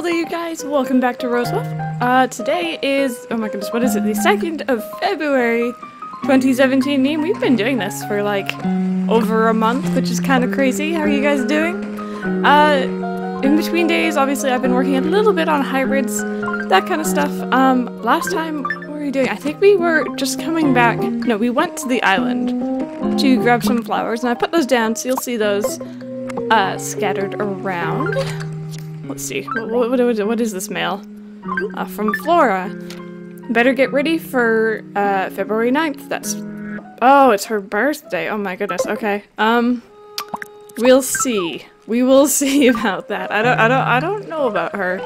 Hello there you guys, welcome back to Rosewolf. Uh, today is, oh my goodness, what is it, the 2nd of February 2017 and we've been doing this for like over a month, which is kind of crazy. How are you guys doing? Uh, in between days, obviously I've been working a little bit on hybrids, that kind of stuff. Um, last time, what were we doing? I think we were just coming back, no, we went to the island to grab some flowers and I put those down so you'll see those uh, scattered around. Let's see. What, what, what, is this mail? Uh, from Flora. Better get ready for uh, February 9th. That's... Oh, it's her birthday. Oh my goodness. Okay. Um, we'll see. We will see about that. I don't, I don't, I don't know about her.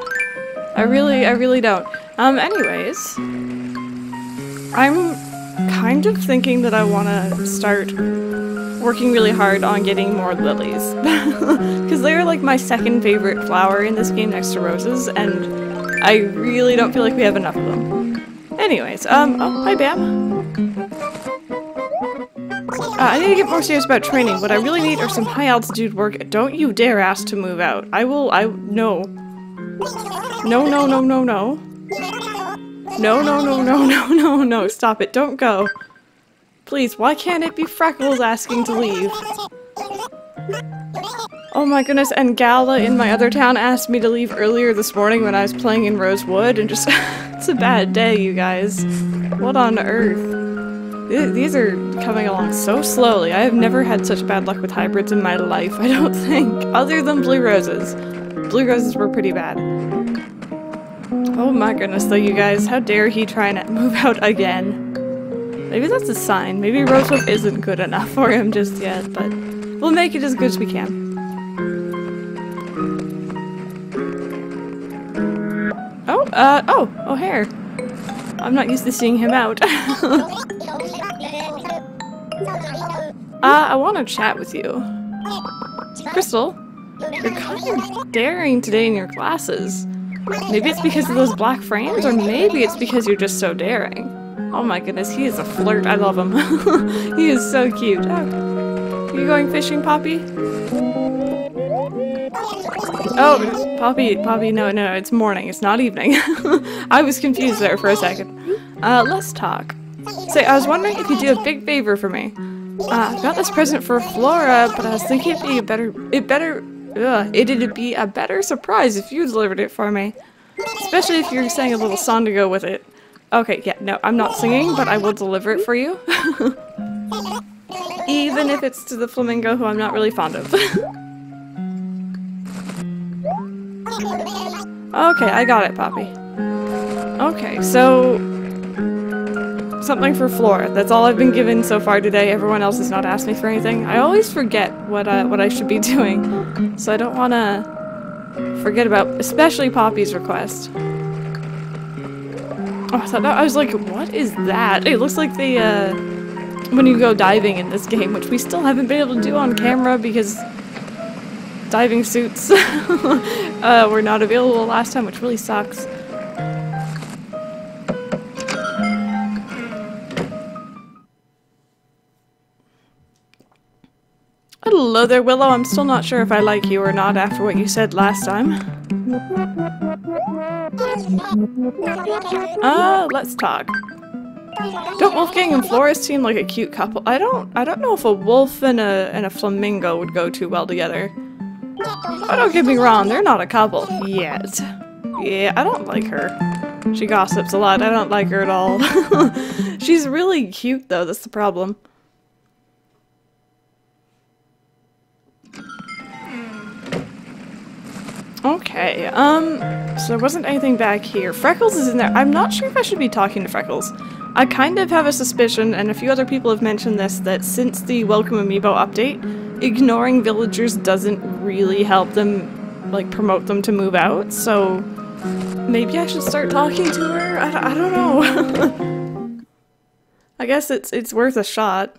I really, I really don't. Um, anyways. I'm kind of thinking that I want to start working really hard on getting more lilies. Because they're like my second favorite flower in this game next to roses, and I really don't feel like we have enough of them. Anyways, um, oh, hi Bam. Uh, I need to get more serious about training. What I really need are some high altitude work. Don't you dare ask to move out. I will, I, no. No, no, no, no, no. No, no, no, no, no, no, no, stop it, don't go. Please, why can't it be Freckles asking to leave? Oh my goodness, and Gala in my other town asked me to leave earlier this morning when I was playing in Rosewood, and just- it's a bad day, you guys. What on earth? These are coming along so slowly. I have never had such bad luck with hybrids in my life, I don't think. Other than blue roses. Blue roses were pretty bad. Oh my goodness though, you guys. How dare he try and move out again. Maybe that's a sign. Maybe Rosewolf isn't good enough for him just yet, but we'll make it as good as we can. Oh, uh, oh, O'Hare. I'm not used to seeing him out. uh, I want to chat with you. Crystal, you're kind of daring today in your glasses. Maybe it's because of those black frames, or maybe it's because you're just so daring. Oh my goodness, he is a flirt. I love him. he is so cute. Oh. Are you going fishing, Poppy? Oh, Poppy, Poppy, no, no, it's morning. It's not evening. I was confused there for a second. Uh, let's talk. Say, I was wondering if you'd do a big favor for me. Uh, I got this present for Flora, but I was thinking it'd be a better, it better, ugh, it'd be a better surprise if you delivered it for me. Especially if you're saying a little song to go with it. Okay, yeah, no, I'm not singing, but I will deliver it for you. Even if it's to the flamingo who I'm not really fond of. okay, I got it, Poppy. Okay, so... Something for Flora. That's all I've been given so far today. Everyone else has not asked me for anything. I always forget what, uh, what I should be doing, so I don't want to forget about, especially Poppy's request. Oh, that, I was like, what is that? It looks like the, uh, when you go diving in this game, which we still haven't been able to do on camera because diving suits uh, were not available last time, which really sucks. Hello there, Willow. I'm still not sure if I like you or not after what you said last time. Uh, let's talk. Don't Wolfgang and Flora seem like a cute couple? I don't I don't know if a wolf and a and a flamingo would go too well together. Oh, don't get me wrong, they're not a couple yet. Yeah, I don't like her. She gossips a lot. I don't like her at all. She's really cute though, that's the problem. Okay, um, so there wasn't anything back here. Freckles is in there. I'm not sure if I should be talking to Freckles. I kind of have a suspicion, and a few other people have mentioned this, that since the Welcome Amiibo update, ignoring villagers doesn't really help them, like, promote them to move out, so maybe I should start talking to her? I, I don't know. I guess it's, it's worth a shot.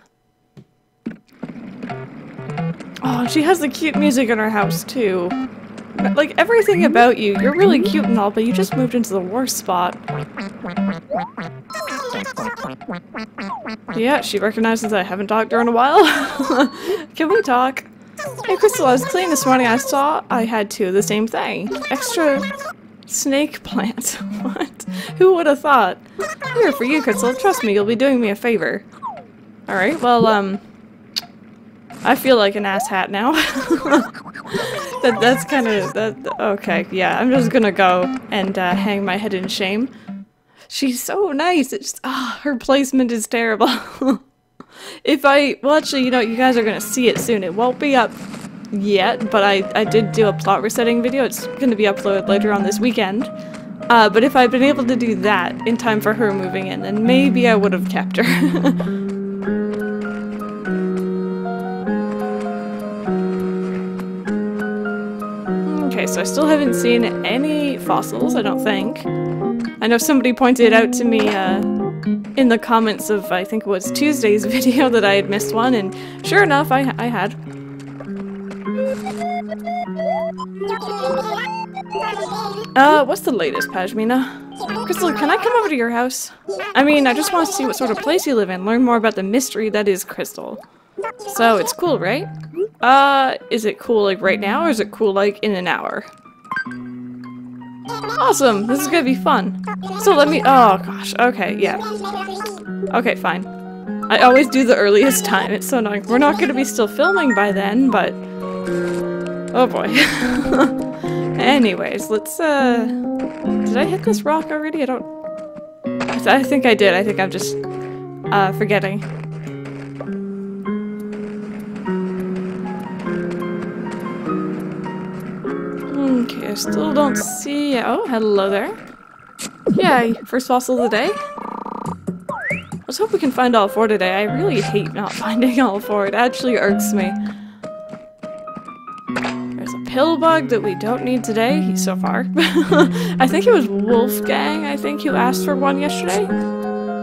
Oh, she has the cute music in her house, too. Like, everything about you, you're really cute and all, but you just moved into the worst spot. Yeah, she recognizes I haven't talked to her in a while. Can we talk? Hey Crystal, I was cleaning this morning I saw I had two of the same thing. Extra Snake plant. what? Who would have thought? Here for you, Crystal. Trust me, you'll be doing me a favor. Alright, well, um... I feel like an asshat now. that That's kind of... that. Okay, yeah, I'm just gonna go and uh, hang my head in shame. She's so nice. It's oh, her placement is terrible. if I well, actually, you know, you guys are gonna see it soon. It won't be up yet, but I I did do a plot resetting video. It's gonna be uploaded later on this weekend. Uh, but if I'd been able to do that in time for her moving in, then maybe I would have kept her. okay, so I still haven't seen any fossils, I don't think. I know somebody pointed out to me uh, in the comments of, I think it was Tuesday's video that I had missed one, and sure enough, I, I had. Uh, what's the latest, Pashmina? Crystal, can I come over to your house? I mean, I just want to see what sort of place you live in, learn more about the mystery that is Crystal. So, it's cool, right? Uh, is it cool, like, right now, or is it cool, like, in an hour? Awesome! This is gonna be fun. So let me- oh gosh, okay, yeah. Okay, fine. I always do the earliest time, it's so annoying. We're not gonna be still filming by then, but... Oh boy. Anyways, let's uh... Did I hit this rock already? I don't... I, think I did, I think I'm just uh, forgetting. Still don't see- oh, hello there. Yay, first fossil of the day? Let's hope we can find all four today. I really hate not finding all four. It actually irks me. There's a pill bug that we don't need today, He's so far. I think it was Wolfgang, I think, who asked for one yesterday?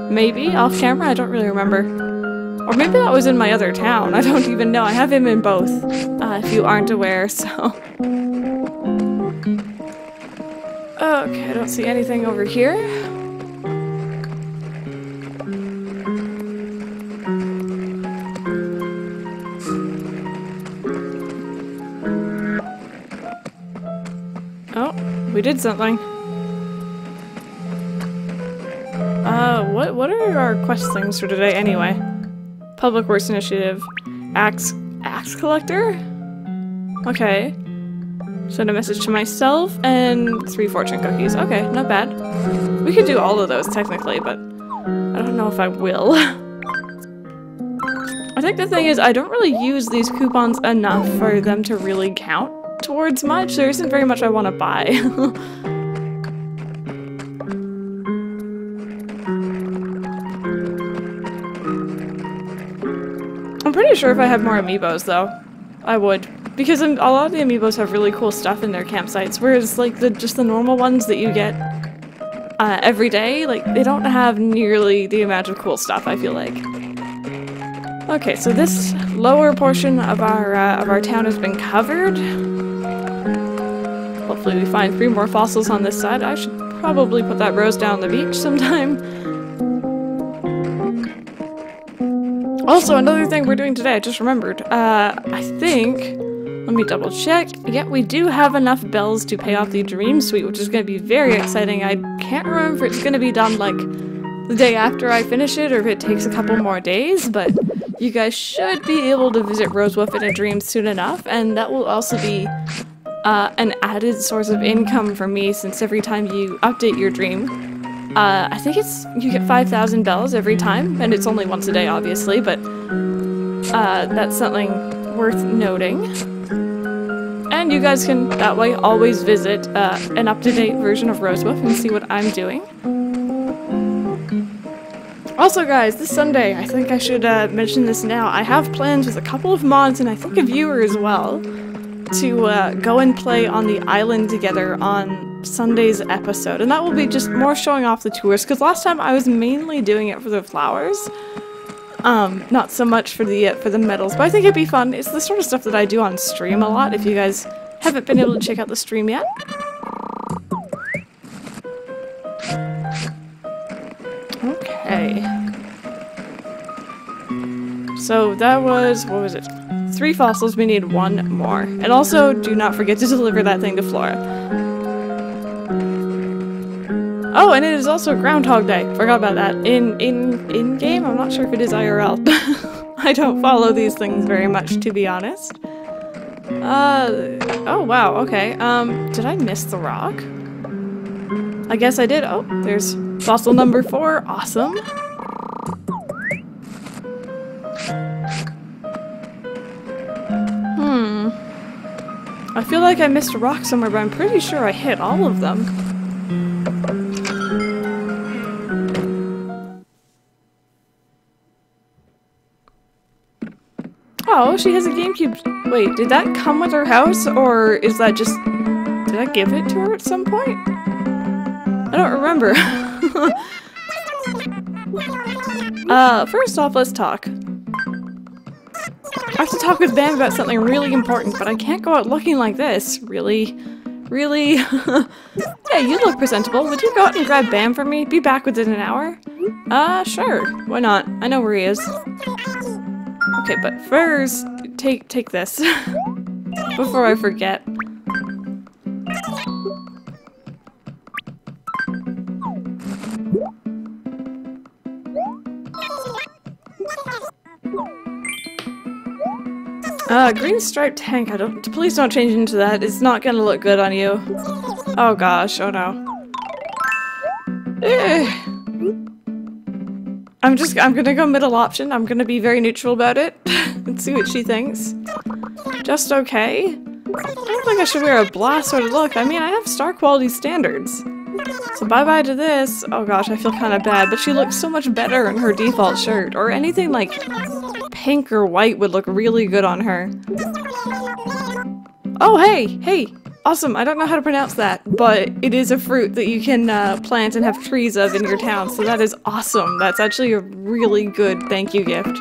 Maybe, off camera? I don't really remember. Or maybe that was in my other town. I don't even know. I have him in both, uh, if you aren't aware, so... Okay, I don't see anything over here. Oh, we did something. Uh, what what are our quest things for today anyway? Public Works Initiative. Axe axe collector? Okay. Send a message to myself and three fortune cookies. Okay, not bad. We could do all of those technically, but I don't know if I will. I think the thing is I don't really use these coupons enough for them to really count towards much. There isn't very much I want to buy. I'm pretty sure if I had more amiibos though, I would because a lot of the amiibos have really cool stuff in their campsites, whereas like the just the normal ones that you get uh, every day, like they don't have nearly the amount of cool stuff. I feel like. Okay, so this lower portion of our uh, of our town has been covered. Hopefully, we find three more fossils on this side. I should probably put that rose down the beach sometime. Also, another thing we're doing today, I just remembered. Uh, I think let me double check. Yeah, we do have enough bells to pay off the Dream Suite, which is going to be very exciting. I can't remember if it's going to be done like the day after I finish it or if it takes a couple more days, but you guys should be able to visit Rosewolf in a dream soon enough, and that will also be uh, an added source of income for me since every time you update your dream, uh, I think it's you get 5,000 bells every time, and it's only once a day, obviously, but uh, that's something worth noting. You guys can, that way, always visit uh, an up-to-date version of Rosewolf and see what I'm doing. Also guys, this Sunday, I think I should uh, mention this now, I have plans with a couple of mods and I think a viewer as well to uh, go and play on the island together on Sunday's episode. And that will be just more showing off the tours, because last time I was mainly doing it for the flowers. Um, not so much for the uh, for the medals, but I think it'd be fun. It's the sort of stuff that I do on stream a lot. If you guys haven't been able to check out the stream yet. Okay. So that was what was it? Three fossils. We need one more, and also do not forget to deliver that thing to Flora. Oh, and it is also Groundhog Day. Forgot about that. In in in game, I'm not sure if it is IRL. I don't follow these things very much, to be honest. Uh, oh wow, okay. Um, did I miss the rock? I guess I did. Oh, there's fossil number four. Awesome. Hmm. I feel like I missed a rock somewhere, but I'm pretty sure I hit all of them. Oh, she has a GameCube. Wait, did that come with her house, or is that just... Did I give it to her at some point? I don't remember. uh, first off, let's talk. I have to talk with Bam about something really important, but I can't go out looking like this. Really? Really? hey, you look presentable. Would you go out and grab Bam for me? Be back within an hour? Uh, sure. Why not? I know where he is. Okay, but first, take take this before I forget. Uh, green striped tank. I don't. Please don't change into that. It's not gonna look good on you. Oh gosh. Oh no. Eh. I'm just- I'm gonna go middle option. I'm gonna be very neutral about it and see what she thinks. Just okay. I don't think I should wear a blast of look. I mean, I have star quality standards. So bye-bye to this. Oh gosh, I feel kind of bad, but she looks so much better in her default shirt. Or anything like pink or white would look really good on her. Oh, hey! Hey! Awesome, I don't know how to pronounce that, but it is a fruit that you can uh, plant and have trees of in your town, so that is awesome. That's actually a really good thank you gift.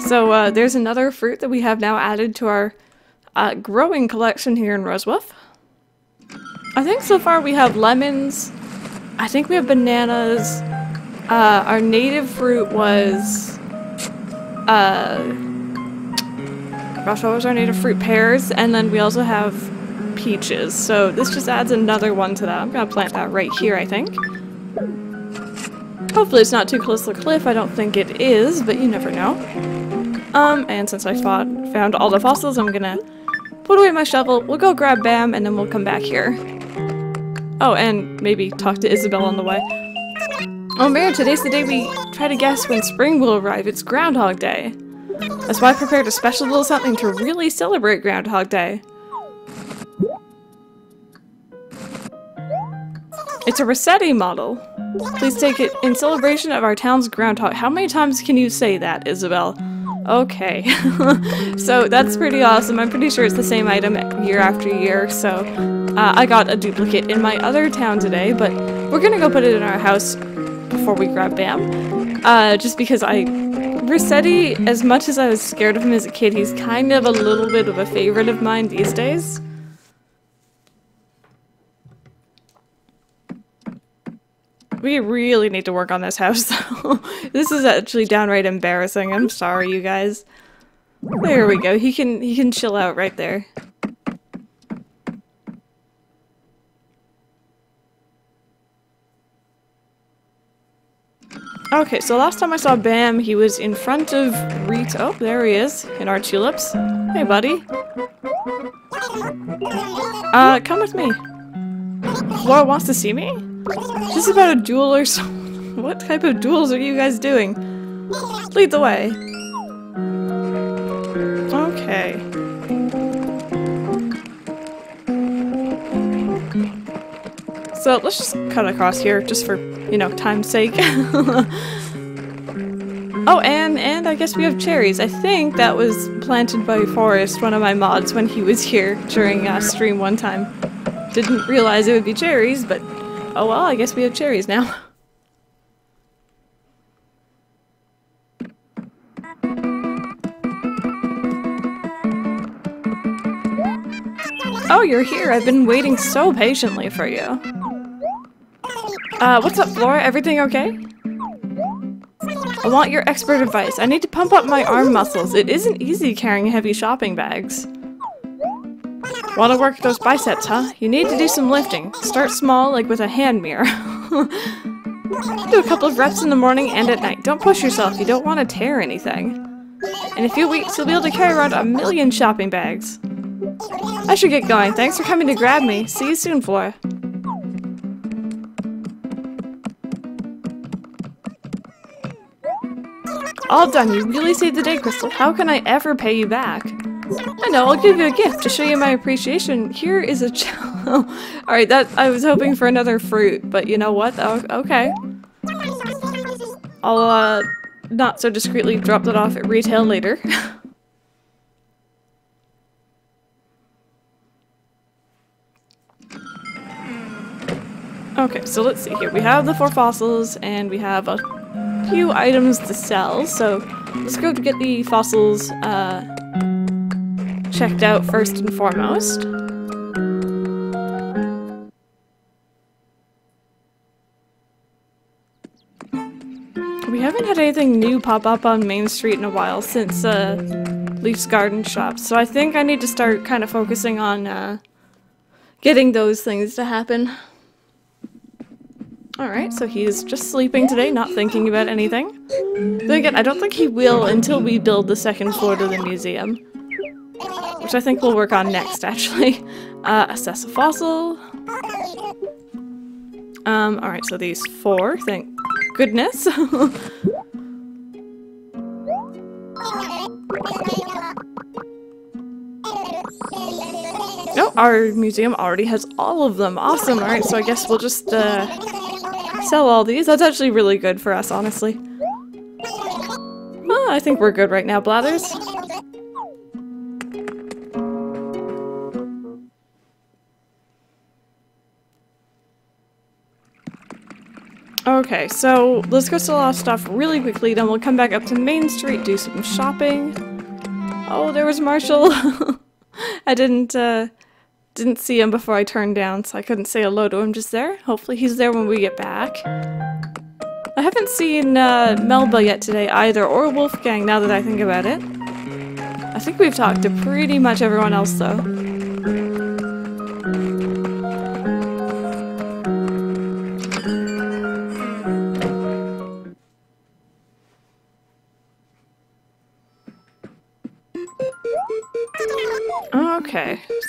So uh, there's another fruit that we have now added to our uh, growing collection here in Rosewolf. I think so far we have lemons, I think we have bananas, uh, our native fruit was, uh, gosh, what was our native fruit? Pears, and then we also have peaches. So this just adds another one to that. I'm gonna plant that right here, I think. Hopefully it's not too close to the cliff. I don't think it is, but you never know. Um, and since I fought, found all the fossils, I'm gonna put away my shovel, we'll go grab Bam, and then we'll come back here. Oh, and maybe talk to Isabelle on the way. Oh man, today's the day we try to guess when spring will arrive. It's Groundhog Day. That's why I prepared a special little something to really celebrate Groundhog Day. It's a Resetti model. Please take it in celebration of our town's groundhog. How many times can you say that, Isabelle? Okay. so that's pretty awesome. I'm pretty sure it's the same item year after year, so uh, I got a duplicate in my other town today, but we're gonna go put it in our house before we grab Bam. Uh, just because I... Resetti, as much as I was scared of him as a kid, he's kind of a little bit of a favorite of mine these days. We really need to work on this house, though. this is actually downright embarrassing. I'm sorry, you guys. There we go. He can he can chill out right there. Okay, so last time I saw Bam, he was in front of Rita. Oh, there he is, in our tulips. Hey, buddy. Uh, come with me. Laura wants to see me? Is this about a duel or so? What type of duels are you guys doing? Lead the way. Okay. So let's just cut across here, just for, you know, time's sake. oh, and, and I guess we have cherries. I think that was planted by Forrest, one of my mods, when he was here during uh, stream one time. Didn't realize it would be cherries, but oh well, I guess we have cherries now. Oh, you're here. I've been waiting so patiently for you. Uh, what's up, Flora? Everything okay? I want your expert advice. I need to pump up my arm muscles. It isn't easy carrying heavy shopping bags. Want to work those biceps, huh? You need to do some lifting. Start small, like with a hand mirror. Do a couple of reps in the morning and at night. Don't push yourself, you don't want to tear anything. In a few weeks, you'll be able to carry around a million shopping bags. I should get going. Thanks for coming to grab me. See you soon, Flora. All done. You really saved the day, Crystal. How can I ever pay you back? I know, I'll give you a gift to show you my appreciation. Here is a cello. Alright, that I was hoping for another fruit, but you know what? Oh, okay. I'll, uh, not so discreetly drop that off at retail later. okay, so let's see here. We have the four fossils, and we have a few items to sell, so let's go get the fossils, uh, checked out first and foremost. We haven't had anything new pop up on Main Street in a while since uh, Leif's Garden Shop, so I think I need to start kind of focusing on uh, getting those things to happen. Alright, so he's just sleeping today, not thinking about anything. Then again, I don't think he will until we build the second floor to the museum. Which I think we'll work on next, actually. Uh, assess a fossil. Um, alright, so these four, thank goodness. oh, our museum already has all of them. Awesome. Alright, so I guess we'll just uh, sell all these. That's actually really good for us, honestly. Oh, I think we're good right now, Blathers. Okay, so let's go sell off stuff really quickly, then we'll come back up to Main Street, do some shopping. Oh, there was Marshall. I didn't, uh, didn't see him before I turned down, so I couldn't say hello to him just there. Hopefully he's there when we get back. I haven't seen, uh, Melba yet today either, or Wolfgang now that I think about it. I think we've talked to pretty much everyone else, though.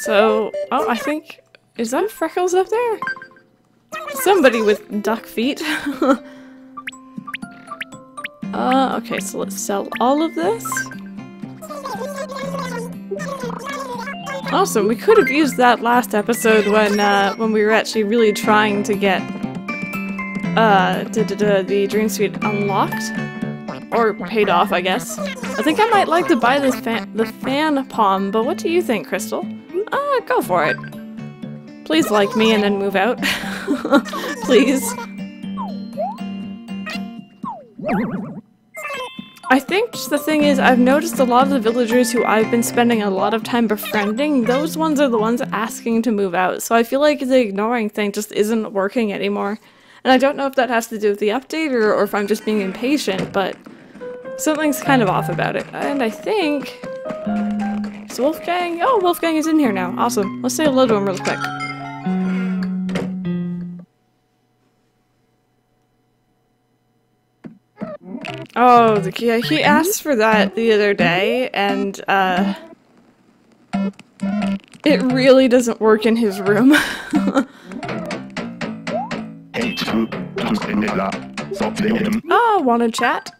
So, oh, I think, is that Freckles up there? Somebody with duck feet. uh, okay, so let's sell all of this. Awesome, we could have used that last episode when, uh, when we were actually really trying to get, uh, da -da -da, the Dream Suite unlocked. Or paid off, I guess. I think I might like to buy this fan the fan palm, but what do you think, Crystal? Ah, go for it. Please like me and then move out. Please. I think the thing is, I've noticed a lot of the villagers who I've been spending a lot of time befriending, those ones are the ones asking to move out, so I feel like the ignoring thing just isn't working anymore. And I don't know if that has to do with the update or, or if I'm just being impatient, but Something's kind of off about it. And I think... Is Wolfgang? Oh, Wolfgang is in here now. Awesome. Let's say hello to him real quick. Oh, the, yeah, he asked for that the other day, and, uh... It really doesn't work in his room. oh, wanna chat?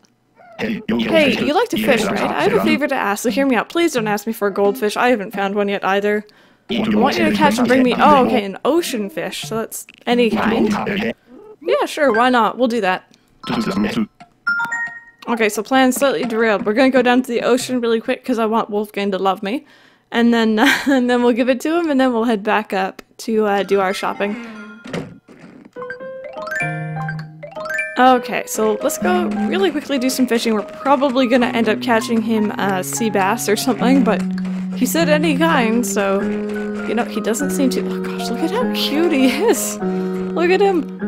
Hey, you like to fish, right? I have a favor to ask, so hear me out. Please don't ask me for a goldfish. I haven't found one yet either. I want you to catch and bring me- oh, okay, an ocean fish, so that's any kind. Yeah, sure, why not? We'll do that. Okay, so plan slightly derailed. We're gonna go down to the ocean really quick because I want Wolfgang to love me. And then, uh, and then we'll give it to him and then we'll head back up to uh, do our shopping. Okay, so let's go really quickly do some fishing. We're probably gonna end up catching him uh, sea bass or something, but he said any kind, so, you know, he doesn't seem to- oh gosh, look at how cute he is! Look at him!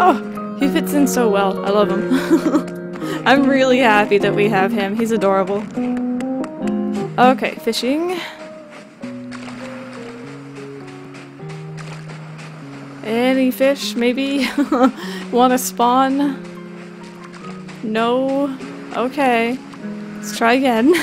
Oh, he fits in so well. I love him. I'm really happy that we have him. He's adorable. Okay, fishing. Any fish, maybe? Wanna spawn? No. Okay. Let's try again.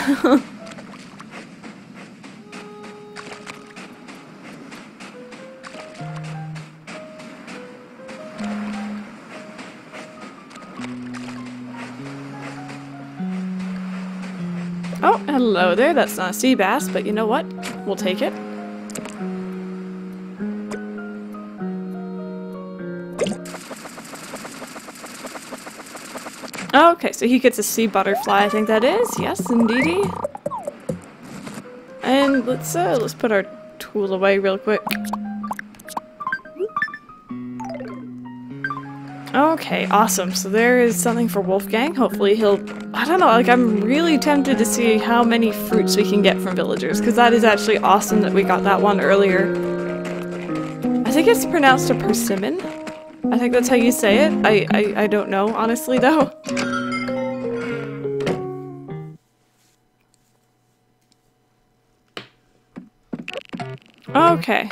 oh, hello there. That's not a sea bass, but you know what? We'll take it. Okay, so he gets a sea butterfly, I think that is. Yes, indeedy. And let's uh let's put our tool away real quick. Okay, awesome. So there is something for Wolfgang. Hopefully he'll I don't know, like I'm really tempted to see how many fruits we can get from villagers, because that is actually awesome that we got that one earlier. I think it's pronounced a persimmon. I think that's how you say it. I, I, I don't know, honestly, though. Okay.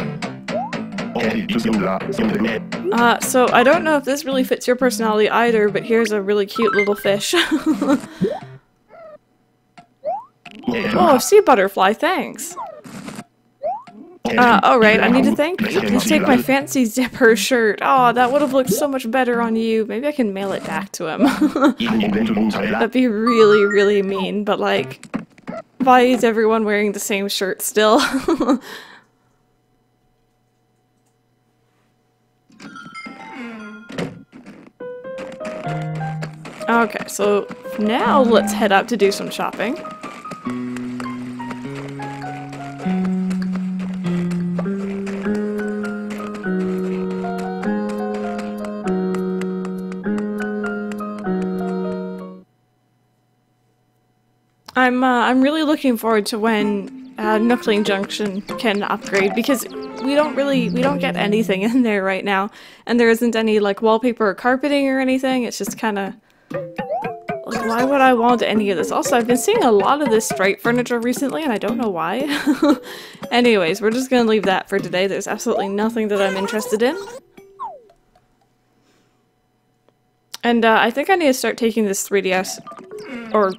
Uh, so I don't know if this really fits your personality either, but here's a really cute little fish. oh, sea butterfly, thanks. Uh, alright, I need to thank you. Please take my fancy zipper shirt. Oh, that would have looked so much better on you. Maybe I can mail it back to him. That'd be really, really mean, but like, why is everyone wearing the same shirt still? okay, so now let's head up to do some shopping. I'm uh, I'm really looking forward to when uh, Nookling Junction can upgrade because we don't really we don't get anything in there right now, and there isn't any like wallpaper or carpeting or anything. It's just kind of like why would I want any of this? Also, I've been seeing a lot of this straight furniture recently, and I don't know why. Anyways, we're just gonna leave that for today. There's absolutely nothing that I'm interested in. And uh, I think I need to start taking this 3DS, or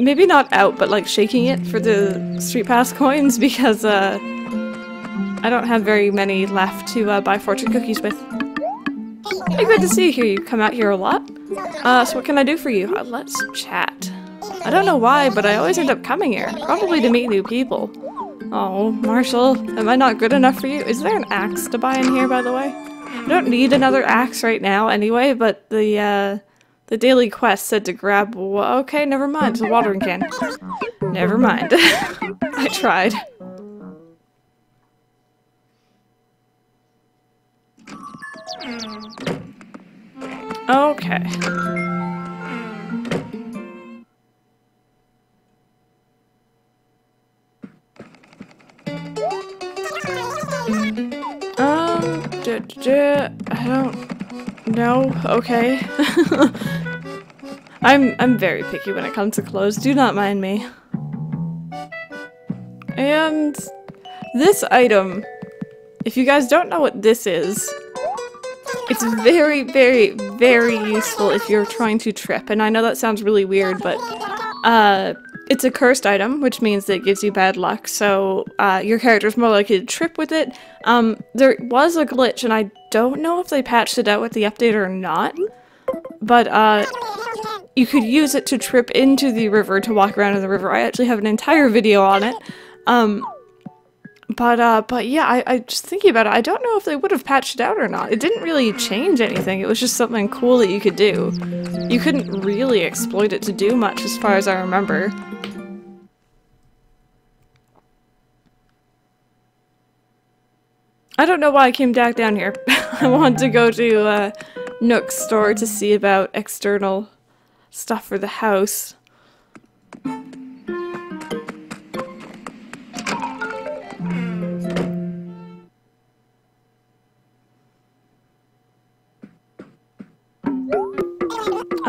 maybe not out, but like shaking it for the Street Pass coins because uh, I don't have very many left to uh, buy fortune cookies with. Hey, good to see you here. You come out here a lot. Uh, so what can I do for you? Uh, let's chat. I don't know why, but I always end up coming here. Probably to meet new people. Oh, Marshall, am I not good enough for you? Is there an axe to buy in here, by the way? I don't need another axe right now anyway, but the, uh, the daily quest said to grab- okay, never mind, a watering can. Never mind. I tried. Okay. Um, I don't know. Okay. I'm I'm very picky when it comes to clothes. Do not mind me. And this item, if you guys don't know what this is, it's very, very, very useful if you're trying to trip. And I know that sounds really weird, but uh, it's a cursed item, which means that it gives you bad luck. So uh, your character's more likely to trip with it. Um, there was a glitch, and I don't know if they patched it out with the update or not. But uh, you could use it to trip into the river to walk around in the river. I actually have an entire video on it. Um, but uh, but yeah, I, I just thinking about it, I don't know if they would have patched it out or not. It didn't really change anything. It was just something cool that you could do. You couldn't really exploit it to do much as far as I remember. I don't know why I came back down here. I wanted to go to uh, Nook's store to see about external stuff for the house.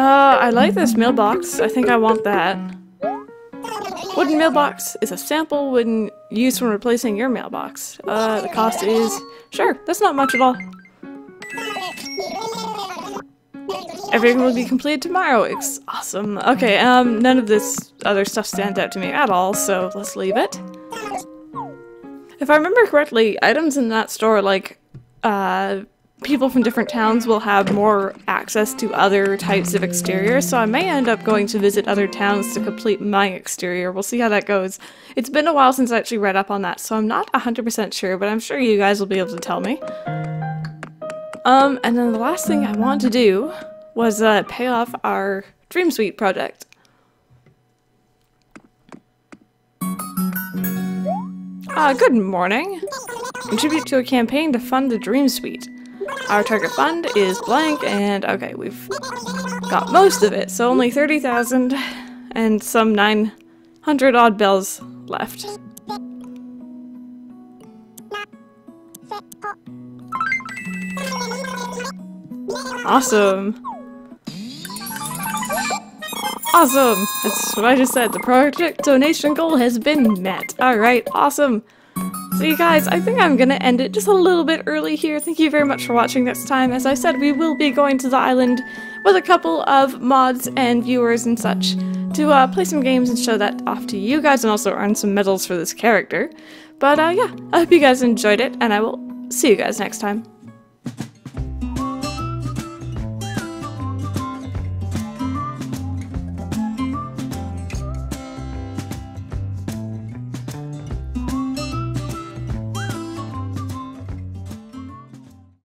Uh, I like this mailbox. I think I want that. Wooden mailbox is a sample wooden used when replacing your mailbox. Uh, the cost is... Sure, that's not much at all. Everything will be completed tomorrow. It's awesome. Okay, um, none of this other stuff stands out to me at all, so let's leave it. If I remember correctly, items in that store, like, uh, people from different towns will have more access to other types of exteriors, so I may end up going to visit other towns to complete my exterior. We'll see how that goes. It's been a while since I actually read up on that, so I'm not 100% sure, but I'm sure you guys will be able to tell me. Um, and then the last thing I wanted to do was uh, pay off our Dream Suite project. Uh, good morning. Contribute to a campaign to fund the Dream Suite. Our target fund is blank, and okay, we've got most of it, so only 30,000 and some 900 odd bells left. Awesome. Awesome! That's what I just said. The project donation goal has been met. Alright, awesome. So you guys, I think I'm gonna end it just a little bit early here. Thank you very much for watching this time. As I said, we will be going to the island with a couple of mods and viewers and such to uh, play some games and show that off to you guys and also earn some medals for this character. But uh, yeah, I hope you guys enjoyed it and I will see you guys next time.